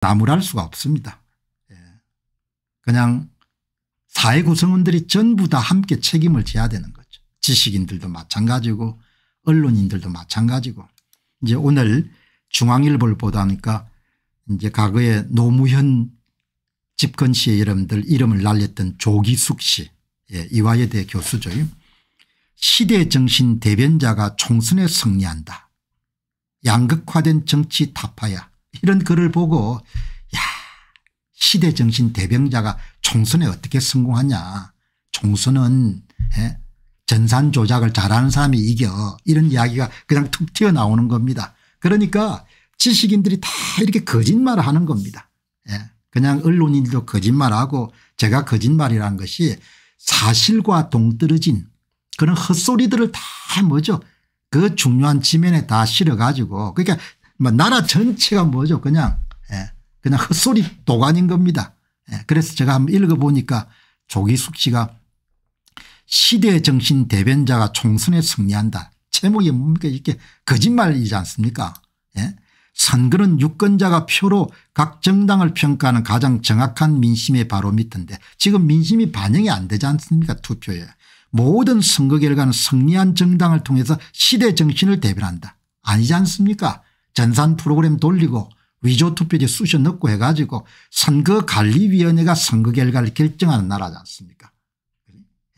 나무랄 수가 없습니다. 예. 그냥 사회 구성원들이 전부 다 함께 책임을 져야 되는 거죠. 지식인들도 마찬가지고 언론인들도 마찬가지고 이제 오늘 중앙일보를 보다 보니까 이제 과거에 노무현 집권 시에 여러분들 이름을 날렸던 조기숙 씨 예, 이화여대 교수죠. 시대 정신 대변자가 총선에 승리한다. 양극화된 정치 타파야 이런 글을 보고 야 시대 정신 대변자가 총선에 어떻게 성공하냐 총선은 예, 전산 조작을 잘하는 사람이 이겨 이런 이야기가 그냥 툭 튀어나오는 겁니다. 그러니까 지식인들이 다 이렇게 거짓말을 하는 겁니다. 예. 그냥 언론인들도 거짓말하고 제가 거짓말이란 것이 사실과 동떨어진 그런 헛소리들을 다 뭐죠 그 중요한 지면에 다 실어 가지고 그러니까 뭐 나라 전체가 뭐죠 그냥 예. 그냥 헛소리 도가닌 겁니다. 예. 그래서 제가 한번 읽어보니까 조기숙 씨가 시대 정신 대변자가 총선에 승리한다. 제목이 뭡니까 이렇게 거짓말이지 않습니까 예? 선거는 유권자가 표로 각 정당을 평가하는 가장 정확한 민심의 바로미터인데 지금 민심이 반영이 안 되지 않습니까 투표에. 모든 선거 결과는 승리한 정당을 통해서 시대 정신을 대변한다. 아니지 않습니까 전산 프로그램 돌리고 위조 투표지 쑤셔 넣고 해가지고 선거관리위원회가 선거 결과를 결정하는 나라지 않습니까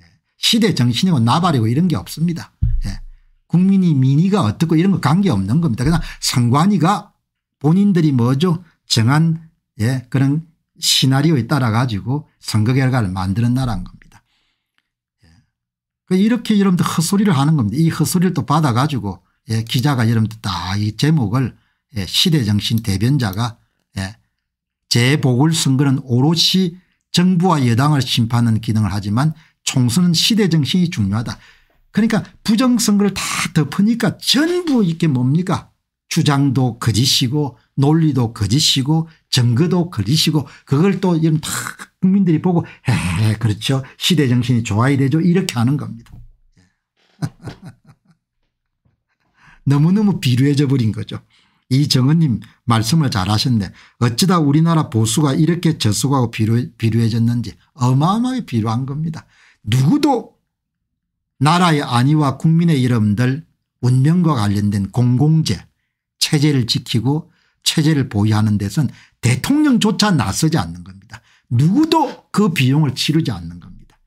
예. 시대 정신이고 나발이고 이런 게 없습니다. 예. 국민이 민의가 어떻고 이런 거 관계없는 겁니다. 그냥 선관위가 본인들이 뭐죠 정한 예 그런 시나리오에 따라 가지고 선거 결과를 만드는 나라인 겁니다. 예. 그 이렇게 여러분들 헛소리를 하는 겁니다. 이 헛소리를 또 받아 가지고 예 기자가 여러분들 다이 제목을 예 시대정신 대변자가 예 재보궐선거는 오롯이 정부와 여당을 심판하는 기능을 하지만 총선은 시대정신이 중요하다. 그러니까 부정선거를 다 덮으니까 전부 이게 뭡니까 주장도 거짓이고 논리도 거짓이고 증거도 거짓이고 그걸 또 이런 다 국민들이 보고 에 그렇죠 시대정신이 좋아야 되죠 이렇게 하는 겁니다. 너무너무 비루해져 버린 거죠. 이정은님 말씀을 잘하셨네. 어쩌다 우리나라 보수가 이렇게 저속하고 비루, 비루 해졌는지 어마어마하게 비루한 겁니다. 누구도 나라의 안위와 국민의 여러분들 운명과 관련된 공공재 체제를 지키고 체제를 보유하는 데선 대통령조차 나서지 않는 겁니다. 누구도 그 비용을 치르지 않는 겁니다.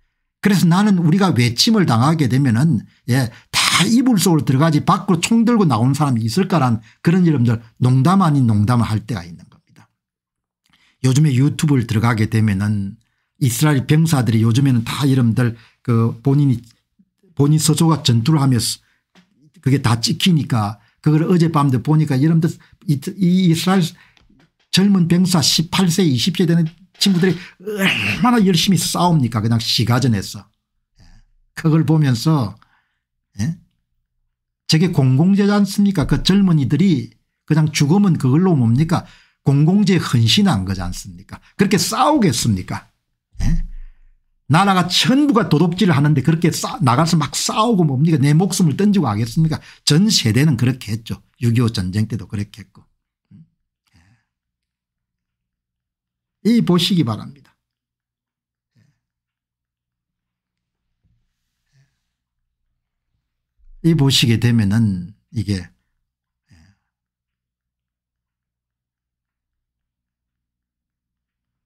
그래서 나는 우리가 외침을 당하게 되면 은 예, 다 이불 속으로 들어가지 밖으로 총 들고 나오는 사람이 있을까란 그런 여러분들 농담 아닌 농담을 할 때가 있는 겁니다. 요즘에 유튜브를 들어가게 되면은 이스라엘 병사들이 요즘에는 다 여러분들 그 본인이 본인 스스로가 전투를 하면서 그게 다 찍히니까 그걸 어젯밤도 보니까 여러분들 이, 이스라엘 젊은 병사 18세 20세 되는 친구들이 얼마나 열심히 싸웁니까 그냥 시가전에서 예. 그걸 보면서 예? 저게 공공재지 않습니까? 그 젊은이들이 그냥 죽으면 그걸로 뭡니까? 공공재에 헌신한 거지 않습니까? 그렇게 싸우겠습니까? 예? 나라가 전부가 도둑질을 하는데 그렇게 싸, 나가서 막 싸우고 뭡니까? 내 목숨을 던지고 하겠습니까? 전 세대는 그렇게 했죠. 6.25 전쟁 때도 그렇게 했고. 음. 예. 이 보시기 바랍니다 예. 예. 이 보시게 되면은 이게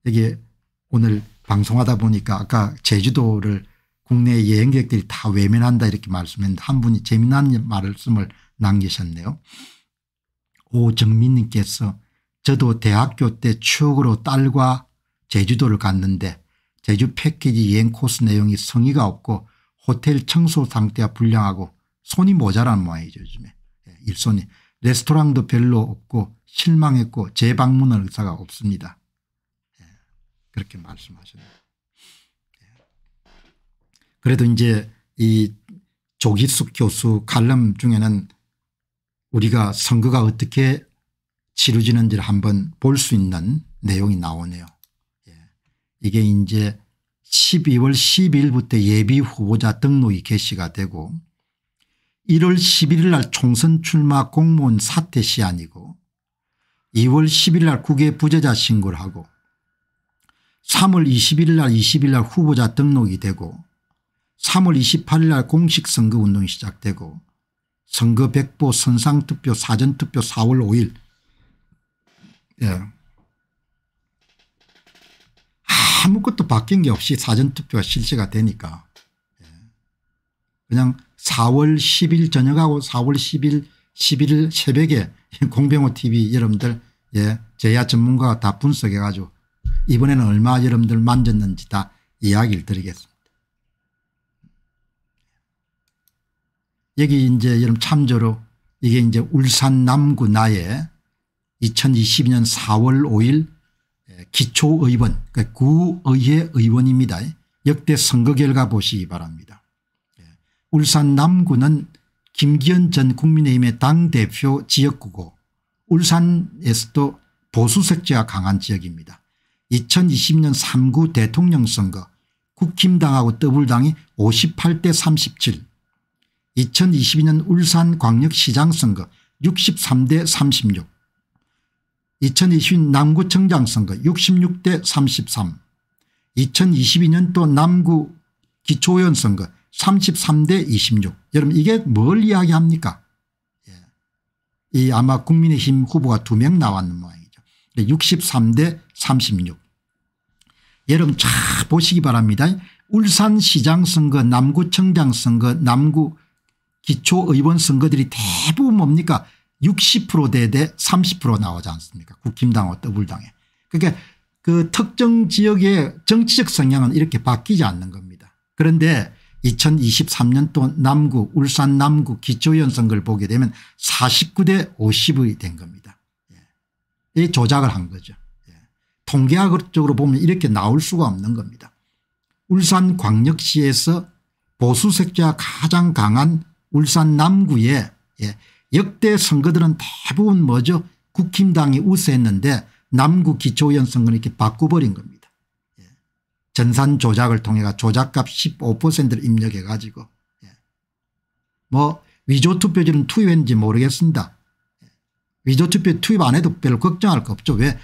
이게 오늘 방송하다 보니까 아까 제주도를 국내 여행객들이 다 외면한다 이렇게 말씀했는데 한 분이 재미난 말씀을 남기셨네요. 오정민님께서 저도 대학교 때 추억으로 딸과 제주도를 갔는데 제주 패키지 여행 코스 내용이 성의가 없고 호텔 청소 상태가 불량하고 손이 모자란 모양이죠 요즘에 예, 일손이 레스토랑도 별로 없고 실망했고 재방문할 의사가 없습니다. 그렇게 말씀하셨네요. 예. 그래도 이제 이 조기숙 교수 칼럼 중에는 우리가 선거가 어떻게 치러지는지를 한번 볼 수 있는 내용이 나오네요. 예. 이게 이제 12월 12일부터 예비 후보자 등록이 개시가 되고 1월 11일 날 총선 출마 공무원 사퇴 시한이고 2월 10일 날 국외 부재자 신고를 하고 3월 21일 날 20일 날 후보자 등록이 되고 3월 28일 날 공식 선거 운동이 시작되고 선거 백보 선상투표 사전투표 4월 5일 예. 아무것도 바뀐 게 없이 사전투표가 실시가 되니까 예. 그냥 4월 10일 저녁하고 4월 10일 11일 새벽에 공병호 tv 여러분들 예, 제야 전문가가 다 분석해 가지고 이번에는 얼마 여러분들 만졌는지 다 이야기를 드리겠습니다. 여기 이제 여러분 참조로 이게 이제 울산 남구 나의 2022년 4월 5일 기초의원 그러니까 구의회 의원입니다. 역대 선거 결과 보시기 바랍니다. 예. 울산 남구는 김기현 전 국민의힘의 당대표 지역구고 울산에서도 보수 색채가 강한 지역입니다. 2020년 3구 대통령 선거 국힘당하고 더불당이 58대 37 2022년 울산광역시장 선거 63대 36 2020 남구청장 선거 66대 33 2022년 또 남구 기초의원 선거 33대 26 여러분 이게 뭘 이야기합니까 예. 이 아마 국민의힘 후보가 두 명 나왔는 모양이죠. 63대 36 여러분 잘 보시기 바랍니다. 울산시장 선거 남구청장 선거 남구 기초의원 선거들이 대부분 뭡니까 60%대 대 30% 나오지 않습니까 국힘당과 더불당에. 그러니까 그 특정 지역의 정치적 성향은 이렇게 바뀌지 않는 겁니다. 그런데 2023년 또 남구 울산 남구 선거를 보게 되면 49대 50이 된 겁니다. 예. 이 조작을 한 거죠. 예. 통계학적으로 보면 이렇게 나올 수가 없는 겁니다. 울산 광역시에서 보수색자 가장 강한 울산 남구에 예. 역대 선거들은 대부분 뭐죠 국힘당이 우세했는데 남구 선거는 이렇게 바꿔버린 겁니다. 예. 전산 조작을 통해 조작값 15%를 입력해 가지고 예. 뭐 위조 투표지는 투입했는지 모르겠습니다. 예. 위조 투표 투입 안 해도 별로 걱정할 거 없죠. 왜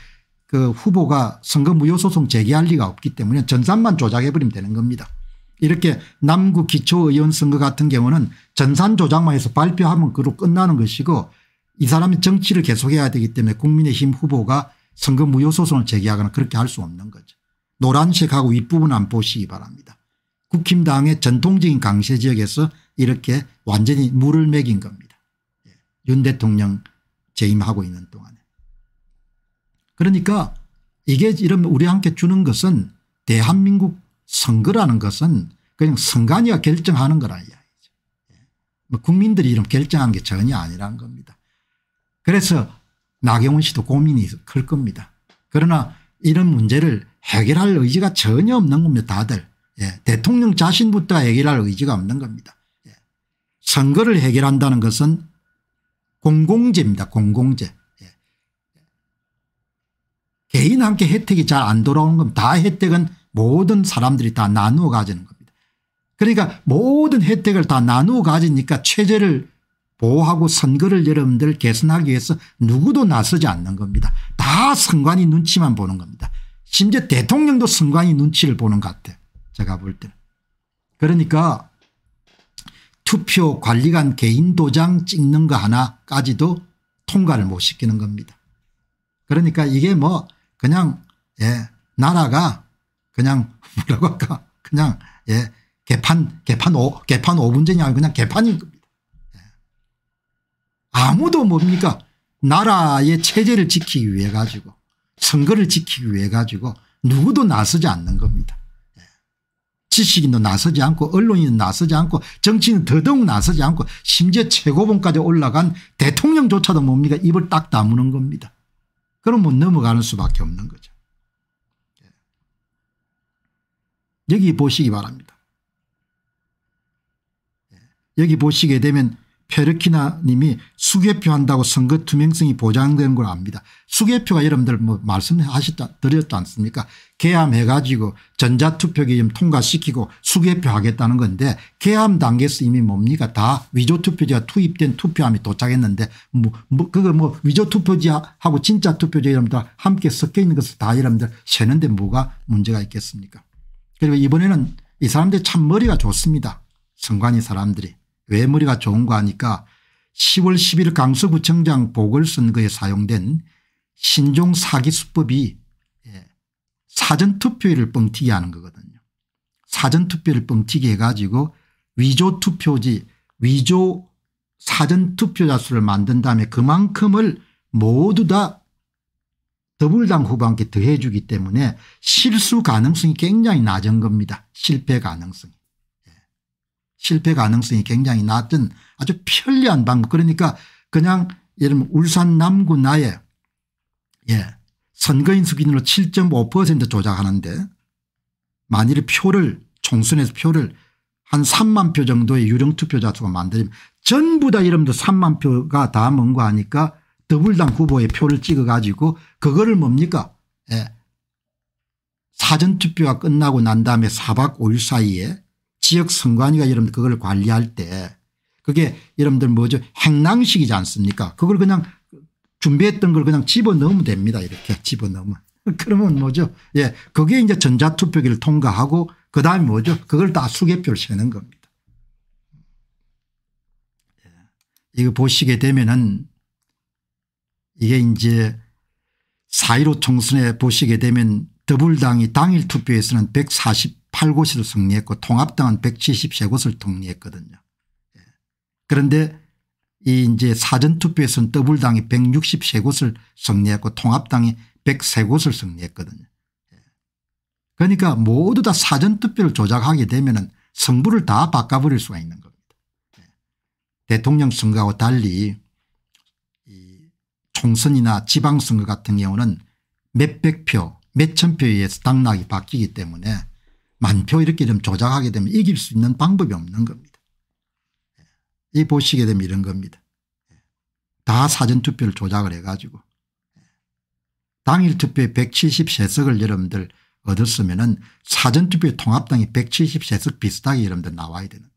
그 후보가 선거 무효 소송 제기할 리가 없기 때문에 전산만 조작해 버리면 되는 겁니다. 이렇게 남구 기초의원 선거 같은 경우는 전산 조작만 해서 발표하면 그로 끝나는 것이고 이 사람이 정치를 계속해야 되기 때문에 국민의힘 후보가 선거 무효 소송을 제기하거나 그렇게 할 수 없는 거죠. 노란색하고 윗부분 안 보시기 바랍니다. 국힘당의 전통적인 강세 지역에서 이렇게 완전히 물을 매긴 겁니다. 예. 윤 대통령 재임하고 있는 동안에. 그러니까 이게 이러면 우리 함께 주는 것은 대한민국 선거라는 것은 그냥 선관위가 결정하는 거라 이야기죠. 예. 뭐 국민들이 이름 결정한 게 전혀 아니라는 겁니다. 그래서 나경원 씨도 고민이 클 겁니다. 그러나 이런 문제를 해결할 의지가 전혀 없는 겁니다. 다들. 예. 대통령 자신부터 해결할 의지가 없는 겁니다. 예. 선거를 해결한다는 것은 공공재입니다. 공공재. 예. 개인한테 혜택이 잘 안 돌아오는 겁니다. 다 혜택은 모든 사람들이 다 나누어 가지는 겁니다. 그러니까 모든 혜택을 다 나누어 가지니까 체제를 보호하고 선거를 여러분들 개선하기 위해서 누구도 나서지 않는 겁니다. 다 선관위 눈치만 보는 겁니다. 심지어 대통령도 선관위 눈치를 보는 것 같아 제가 볼 때는. 그러니까 투표 관리관 개인 도장 찍는 거 하나까지도 통과를 못 시키는 겁니다. 그러니까 이게 뭐 그냥 예 나라가 그냥 뭐라고 할까 그냥 예 개판 개판 오 개판 5분 전이 아니고 그냥 개판인. 예. 아무도 뭡니까 나라의 체제를 지키기 위해 가지고 선거를 지키기 위해 가지고 누구도 나서지 않는 겁니다. 예. 지식인도 나서지 않고 언론인도 나서지 않고 정치인 더더욱 나서지 않고 심지어 최고봉까지 올라간 대통령조차도 뭡니까 입을 딱 다무는 겁니다. 그럼 뭐 넘어가는 수밖에 없는 거죠. 여기 보시기 바랍니다. 예. 여기 보시게 되면 페르키나 님이 수개표 한다고 선거 투명성이 보장되는 걸 압니다. 수개표가 여러분들 뭐 말씀하셨다 드렸지 않습니까 개함해 가지고 전자투표기 좀 통과시키고 수개표 하겠다는 건데 개함 단계에서 이미 뭡니까 다 위조투표지가 투입된 투표함이 도착했는데 뭐, 뭐 그거 뭐 위조투표지하고 진짜 투표지 여러분들 함께 섞여 있는 것을 다 여러분들 세는데 뭐가 문제가 있겠습니까 그리고 이번에는 이 사람들이 참 머리가 좋습니다. 선관위 사람들이. 왜 머리가 좋은가 하니까 10월 10일 강서구청장 보궐선거에 사용된 신종 사기 수법이 예, 사전투표일을 뻥튀기 하는 거거든요. 사전투표를 뻥튀기 해가지고 위조투표지 위조 사전투표자 수를 만든 다음에 그만큼을 모두 다 더불당 후보한테 더해 주기 때문에 실수 가능성이 굉장히 낮은 겁니다. 실패 가능성이. 실패 가능성이 굉장히 낮은 아주 편리한 방법 그러니까 그냥 예를 들면 울산 남구 나에 예 선거인 수 기준으로 7.5% 조작하는데 만일 표를 총선에서 표를 한 3만 표 정도의 유령투표자 수가 만들면 전부 다 여러분들 3만 표가 다 뭔가 하니까 더불당 후보의 표를 찍어 가지고 그거를 뭡니까 예. 사전투표가 끝나고 난 다음에 4박 5일 사이에 지역 선관위가 여러분들 그걸 관리할 때 그게 여러분들 뭐죠? 행랑식이지 않습니까? 그걸 그냥 준비했던 걸 그냥 집어넣으면 됩니다. 이렇게 집어넣으면. 그러면 뭐죠? 예 그게 이제 전자투표기를 통과하고 그다음에 뭐죠? 그걸 다 수개표를 세는 겁니다. 예. 이거 보시게 되면은 이게 이제 4.15 총선에 보시게 되면 더불당이 당일 투표에서는 148곳을 승리했고 통합당은 173곳을 통리했거든요. 예. 그런데 이 이제 사전투표에서는 더불당이 163곳을 승리했고 통합당이 103곳을 승리했거든요. 예. 그러니까 모두 다 사전투표를 조작하게 되면 성부를 다 바꿔버릴 수가 있는 겁니다. 예. 대통령 선거하고 달리 총선이나 지방선거 같은 경우는 몇백 표 몇천 표에 의해서 당락이 바뀌기 때문에 만표 이렇게 좀 조작하게 되면 이길 수 있는 방법이 없는 겁니다. 이 보시게 되면 이런 겁니다. 다 사전투표를 조작을 해가지고 당일 투표에 173석을 여러분들 얻었으면 은 사전투표에 통합당이 173석 비슷하게 여러분들 나와야 되는